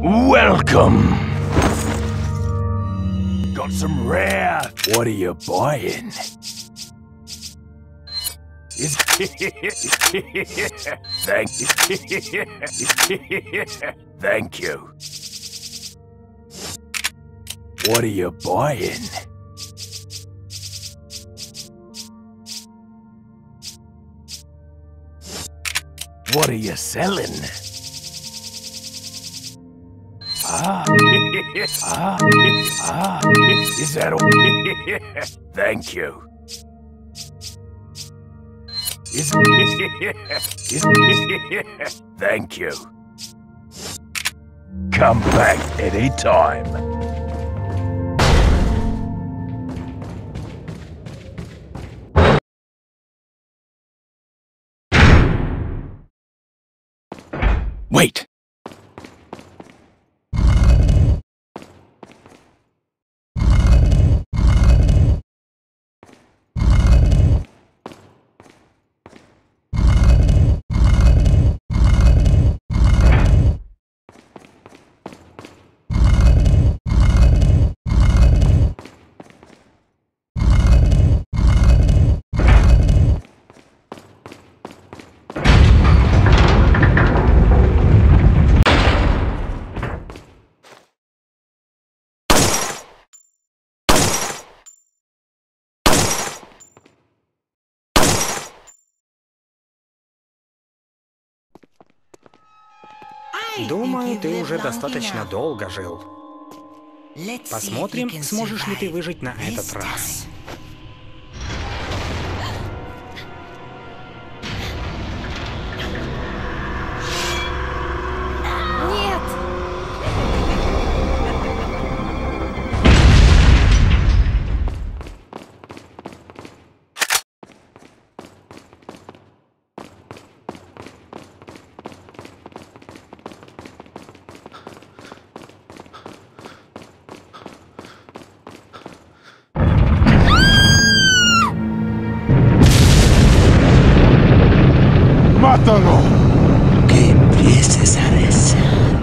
Welcome. Got some rare. What are you buying? Thank Thank you. What are you buying? What are you selling? Ah, ah, ah, is that all? Thank you. Is, is, thank you. Come back anytime. Wait! Думаю, ты уже достаточно долго жил. Посмотрим, сможешь ли ты выжить на этот раз. ¡Mátalo! Que empieces a rezar.